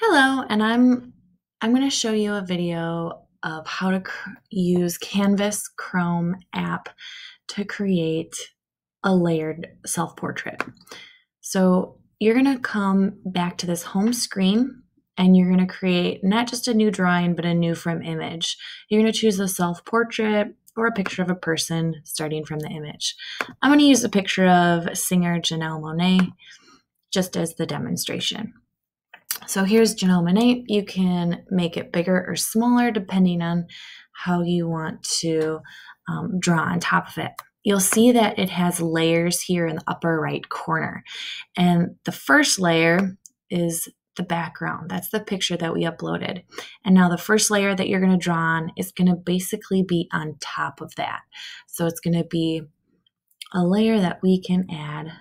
Hello, and I'm I'm going to show you a video of how to use Canvas Chrome app to create a layered self-portrait. So you're going to come back to this home screen and you're going to create not just a new drawing but a new from image. You're going to choose a self-portrait or a picture of a person starting from the image. I'm going to use a picture of singer Janelle Monáe just as the demonstration. So here's Monáe. You can make it bigger or smaller depending on how you want to um, draw on top of it. You'll see that it has layers here in the upper right corner. And the first layer is the background. That's the picture that we uploaded. And now the first layer that you're going to draw on is going to basically be on top of that. So it's going to be a layer that we can add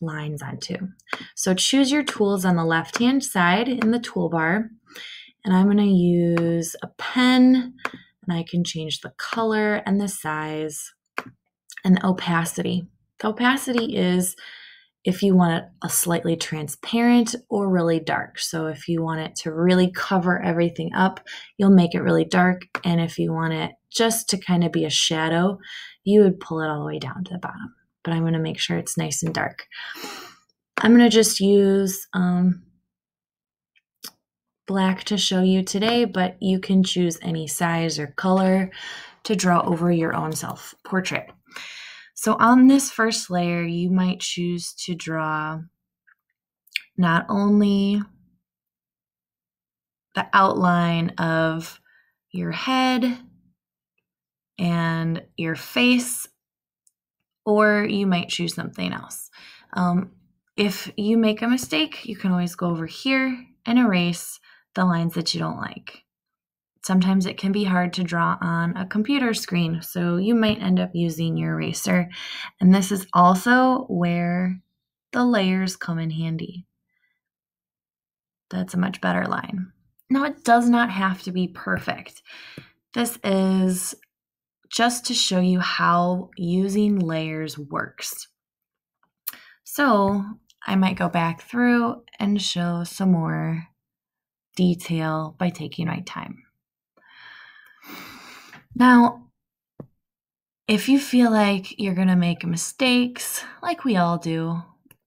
lines onto. So choose your tools on the left hand side in the toolbar. And I'm going to use a pen and I can change the color and the size and the opacity. The opacity is if you want it a slightly transparent or really dark. So if you want it to really cover everything up, you'll make it really dark. And if you want it just to kind of be a shadow, you would pull it all the way down to the bottom but I'm going to make sure it's nice and dark. I'm going to just use um, black to show you today, but you can choose any size or color to draw over your own self portrait. So on this first layer, you might choose to draw not only the outline of your head and your face or you might choose something else. Um, if you make a mistake, you can always go over here and erase the lines that you don't like. Sometimes it can be hard to draw on a computer screen, so you might end up using your eraser. And this is also where the layers come in handy. That's a much better line. Now, it does not have to be perfect. This is just to show you how using layers works. So I might go back through and show some more detail by taking my time. Now, if you feel like you're going to make mistakes, like we all do,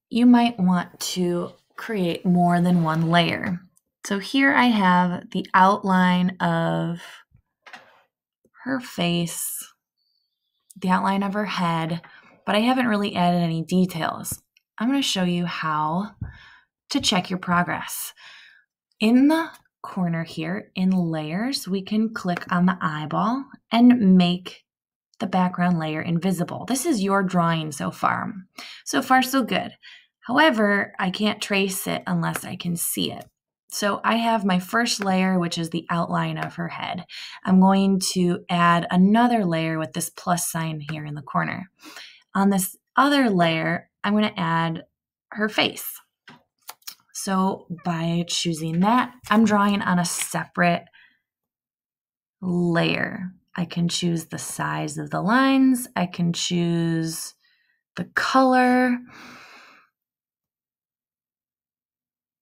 you might want to create more than one layer. So here I have the outline of her face, the outline of her head, but I haven't really added any details. I'm going to show you how to check your progress. In the corner here in layers, we can click on the eyeball and make the background layer invisible. This is your drawing so far. So far, so good. However, I can't trace it unless I can see it. So I have my first layer, which is the outline of her head. I'm going to add another layer with this plus sign here in the corner. On this other layer, I'm going to add her face. So by choosing that, I'm drawing on a separate layer. I can choose the size of the lines. I can choose the color.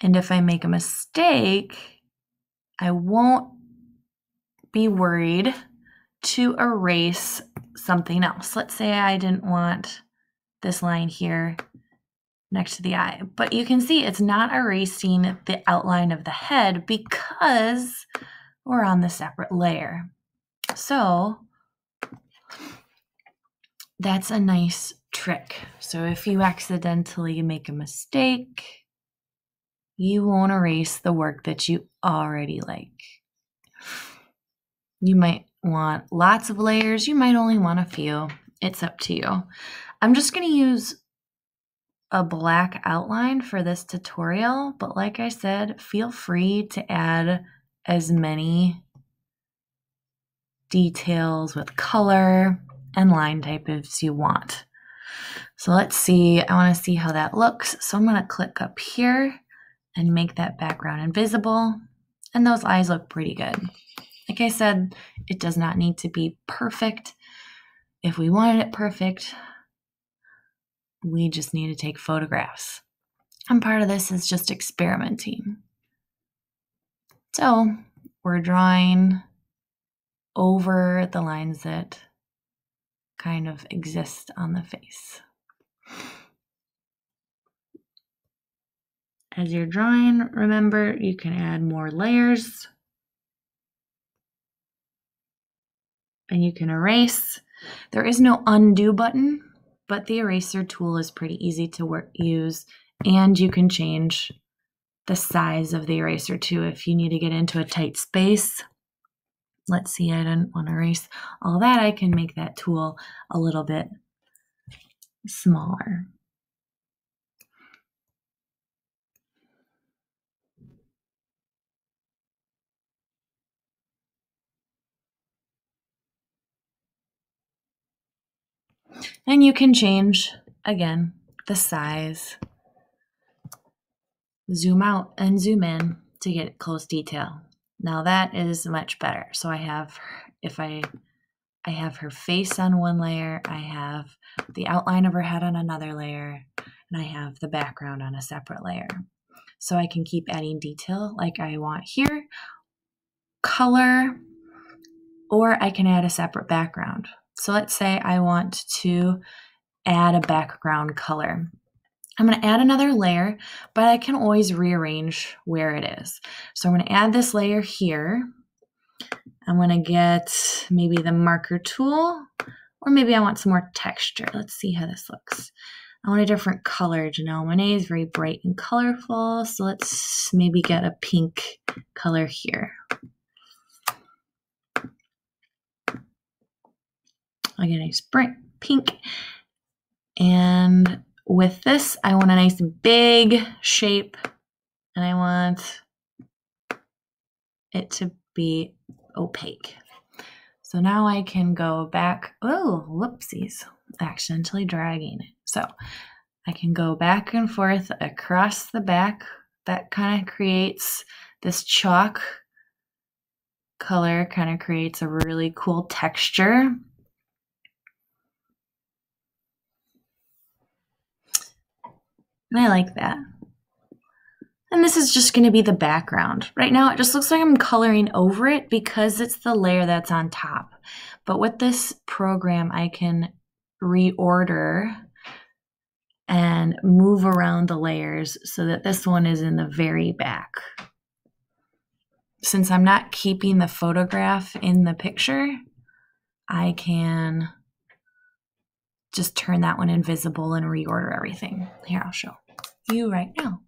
And if I make a mistake, I won't be worried to erase something else. Let's say I didn't want this line here next to the eye, but you can see it's not erasing the outline of the head because we're on the separate layer. So that's a nice trick. So if you accidentally make a mistake, you won't erase the work that you already like. You might want lots of layers, you might only want a few. It's up to you. I'm just going to use a black outline for this tutorial, but like I said, feel free to add as many details with color and line type as you want. So let's see, I want to see how that looks. So I'm going to click up here and make that background invisible. And those eyes look pretty good. Like I said, it does not need to be perfect. If we wanted it perfect, we just need to take photographs. And part of this is just experimenting. So we're drawing over the lines that kind of exist on the face. As you're drawing, remember you can add more layers and you can erase. There is no undo button, but the eraser tool is pretty easy to work, use and you can change the size of the eraser too if you need to get into a tight space. Let's see, I didn't want to erase all that. I can make that tool a little bit smaller. And you can change, again, the size. Zoom out and zoom in to get close detail. Now that is much better. So I have, if I, I have her face on one layer, I have the outline of her head on another layer, and I have the background on a separate layer. So I can keep adding detail like I want here, color, or I can add a separate background. So let's say I want to add a background color. I'm going to add another layer, but I can always rearrange where it is. So I'm going to add this layer here. I'm going to get maybe the marker tool, or maybe I want some more texture. Let's see how this looks. I want a different color. Janelle Monáe is very bright and colorful, so let's maybe get a pink color here. I get a nice bright pink. And with this, I want a nice big shape and I want it to be opaque. So now I can go back. Oh, whoopsies, accidentally dragging. So I can go back and forth across the back. That kind of creates this chalk color, kind of creates a really cool texture. I like that. And this is just going to be the background. Right now, it just looks like I'm coloring over it because it's the layer that's on top. But with this program, I can reorder and move around the layers so that this one is in the very back. Since I'm not keeping the photograph in the picture, I can just turn that one invisible and reorder everything. Here, I'll show you right now.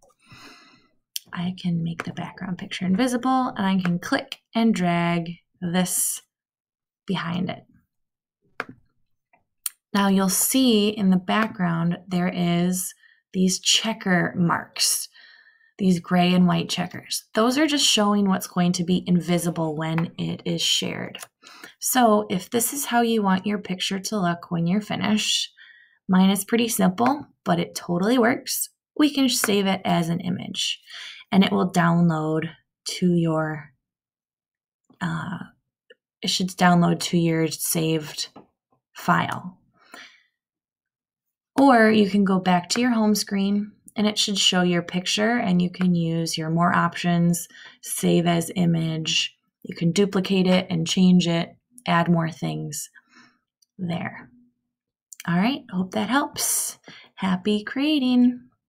I can make the background picture invisible and I can click and drag this behind it. Now you'll see in the background there is these checker marks, these gray and white checkers. Those are just showing what's going to be invisible when it is shared. So if this is how you want your picture to look when you're finished, mine is pretty simple, but it totally works we can save it as an image and it will download to your uh, it should download to your saved file or you can go back to your home screen and it should show your picture and you can use your more options save as image. You can duplicate it and change it add more things there. All right hope that helps. Happy creating